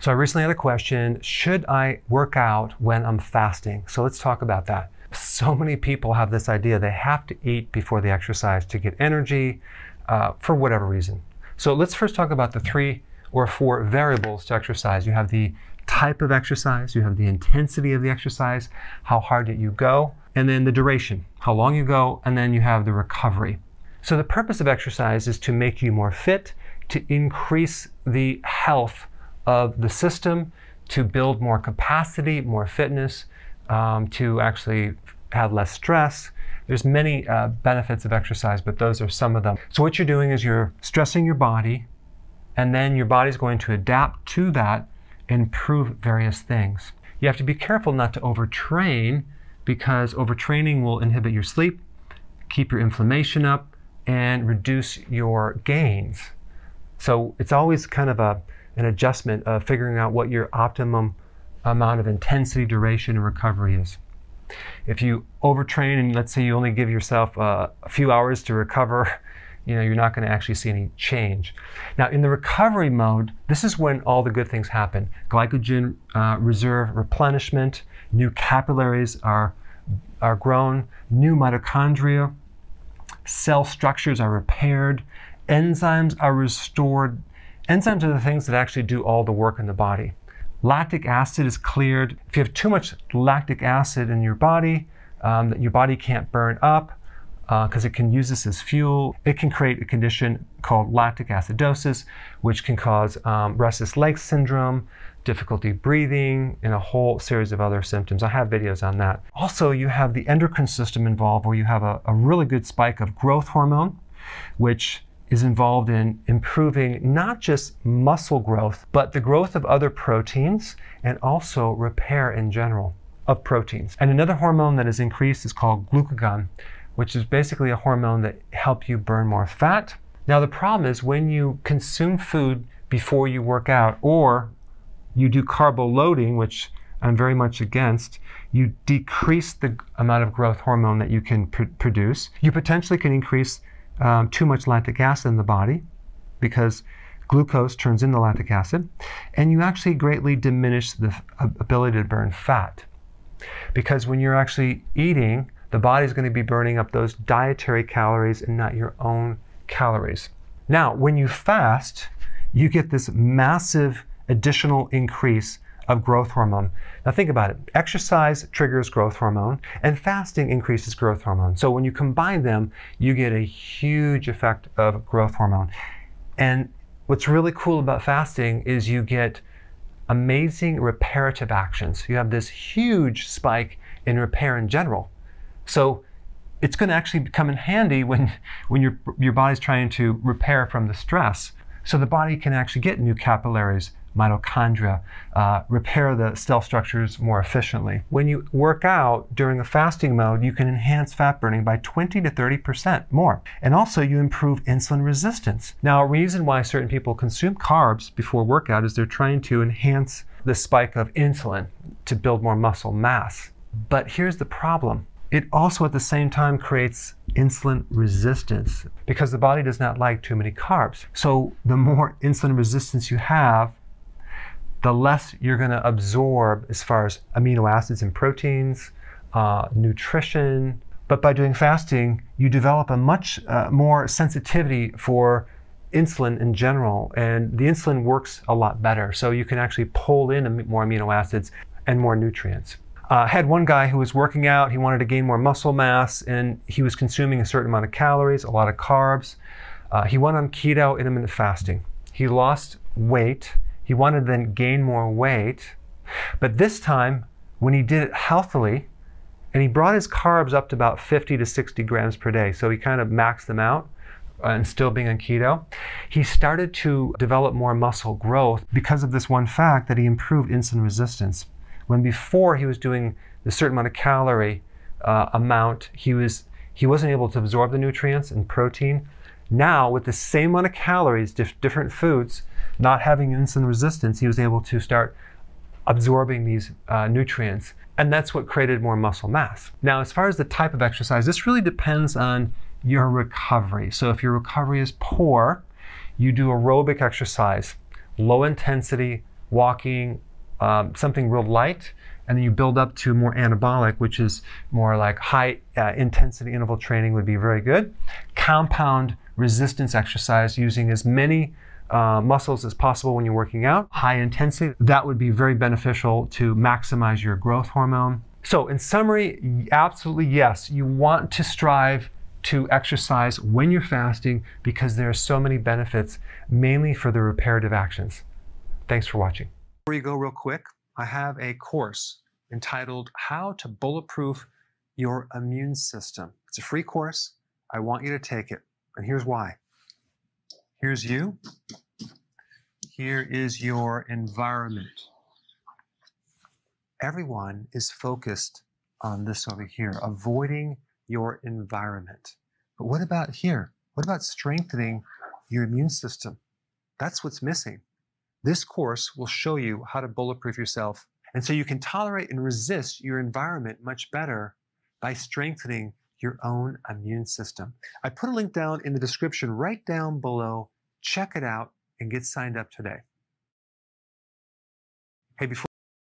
So I recently had a question Should I work out when I'm fasting? So let's talk about that. So many people have this idea they have to eat before they exercise to get energy uh, for whatever reason. So let's first talk about the three or four variables to exercise. You have the type of exercise, you have the intensity of the exercise, how hard you go, and then the duration, how long you go, and then you have the recovery. So the purpose of exercise is to make you more fit, to increase the health of the system, to build more capacity, more fitness, um, to actually have less stress. There's many uh, benefits of exercise, but those are some of them. So what you're doing is you're stressing your body, and then your body's going to adapt to that and prove various things. You have to be careful not to overtrain because overtraining will inhibit your sleep, keep your inflammation up, and reduce your gains. So it's always kind of a, an adjustment of figuring out what your optimum amount of intensity, duration, and recovery is. If you overtrain and let's say you only give yourself uh, a few hours to recover, you know, you're not going to actually see any change. Now, in the recovery mode, this is when all the good things happen. Glycogen uh, reserve replenishment, new capillaries are, are grown, new mitochondria, cell structures are repaired, enzymes are restored. Enzymes are the things that actually do all the work in the body. Lactic acid is cleared. If you have too much lactic acid in your body um, that your body can't burn up, because uh, it can use this as fuel. It can create a condition called lactic acidosis, which can cause um, restless leg syndrome, difficulty breathing, and a whole series of other symptoms. I have videos on that. Also, you have the endocrine system involved where you have a, a really good spike of growth hormone, which is involved in improving not just muscle growth, but the growth of other proteins and also repair in general of proteins. And another hormone that is increased is called glucagon, which is basically a hormone that helps you burn more fat. Now the problem is when you consume food before you work out or you do carbo loading, which I'm very much against, you decrease the amount of growth hormone that you can pr- produce. You potentially can increase um, too much lactic acid in the body because glucose turns into lactic acid, and you actually greatly diminish the ability to burn fat. Because when you're actually eating, the body's going to be burning up those dietary calories and not your own calories. Now, when you fast, you get this massive additional increase of growth hormone. Now think about it. Exercise triggers growth hormone and fasting increases growth hormone. So when you combine them, you get a huge effect of growth hormone. And what's really cool about fasting is you get amazing reparative actions. You have this huge spike in repair in general. So it's going to actually come in handy when, when your, your body's trying to repair from the stress. So the body can actually get new capillaries, mitochondria, uh, repair the cell structures more efficiently. When you work out during a fasting mode, you can enhance fat burning by 20 to 30% more. And also, you improve insulin resistance. Now, a reason why certain people consume carbs before workout is they're trying to enhance the spike of insulin to build more muscle mass. But here's the problem it also at the same time creates insulin resistance because the body does not like too many carbs. So the more insulin resistance you have, the less you're going to absorb as far as amino acids and proteins, uh, nutrition. But by doing fasting, you develop a much uh, more sensitivity for insulin in general, and the insulin works a lot better. So you can actually pull in more amino acids and more nutrients. I uh, had one guy who was working out, he wanted to gain more muscle mass, and he was consuming a certain amount of calories, a lot of carbs. Uh, he went on keto intermittent fasting. He lost weight he wanted to then gain more weight. But this time, when he did it healthily, and he brought his carbs up to about 50 to 60 grams per day, so he kind of maxed them out uh, and still being on keto, he started to develop more muscle growth because of this one fact that he improved insulin resistance. When before he was doing a certain amount of calorie uh, amount, he was he wasn't able to absorb the nutrients and protein. Now, with the same amount of calories, dif- different foods, not having insulin resistance, he was able to start absorbing these uh, nutrients. And that's what created more muscle mass. Now, as far as the type of exercise, this really depends on your recovery. So, if your recovery is poor, you do aerobic exercise, low intensity, walking, um, something real light, and then you build up to more anabolic, which is more like high uh, intensity interval training would be very good. Compound resistance exercise using as many uh, muscles as possible when you're working out, high intensity, that would be very beneficial to maximize your growth hormone. So, in summary, absolutely yes, you want to strive to exercise when you're fasting because there are so many benefits, mainly for the reparative actions. Thanks for watching. Before you go, real quick, I have a course entitled How to Bulletproof Your Immune System. It's a free course. I want you to take it. And here's why. Here's you. Here is your environment. Everyone is focused on this over here, avoiding your environment. But what about here? What about strengthening your immune system? That's what's missing. This course will show you how to bulletproof yourself. And so you can tolerate and resist your environment much better by strengthening your own immune system. I put a link down in the description right down below. Check it out and get signed up today. Hey, before